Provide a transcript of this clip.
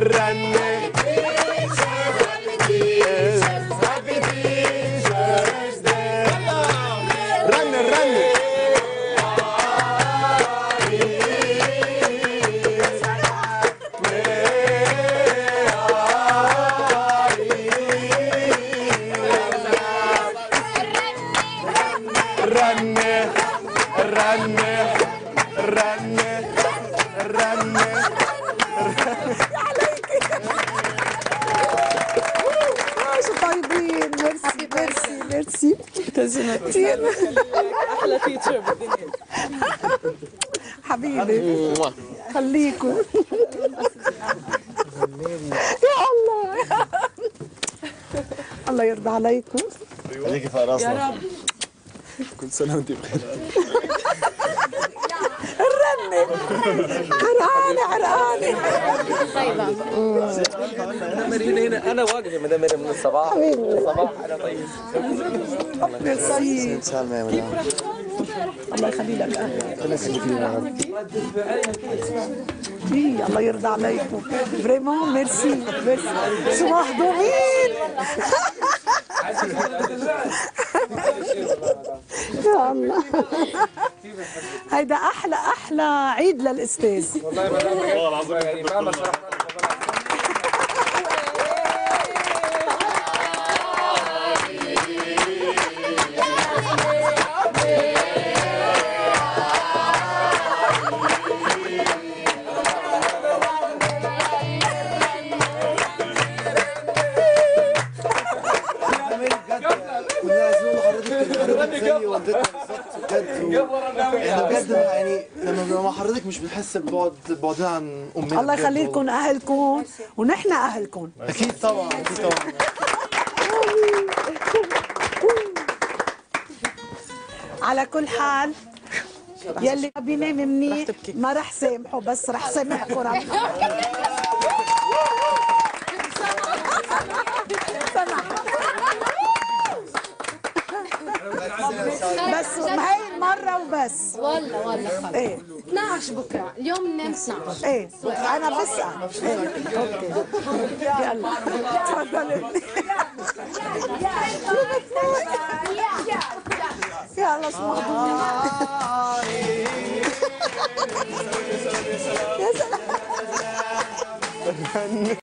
run, run, run, run. merci merci merci كتير أحلى teacher بالدنيا حبيبي خليكم يا الله الله يرضى عليكم خليكي راسنا يا رب كل سنة وانت بخير عرقانة عرقانة أنا مريم هنا أنا واقف يا مدام مريم من الصباح. الصباح أنا طيب. ميرسي. سلمى يا مدام الله يخلي لك. إيه، الله يرضى عليكم. فريمون ميرسي ميرسي شو مهضومين يا الله. هيدا أحلى أحلى. عيد للأستاذ. والله العظيم. يعني مهما شرحنا بنبقى مع حضرتك مش بنحس ببعد بعدنا عن امنا الله بجد يخلي و- لكم أهلكم ونحن أهلكم. أكيد طبعا أكيد طبعا. على كل حال يلي ما بينام منيح ما رح سامحه بس رح سامحكم رح بس المرة وبس والله والله خلص إيه. 12 بكرة. اليوم ننام 12 إيه. أنا بسأل إيه أوكي. يلا. تفضلي. يلا اسمع. يا سلام.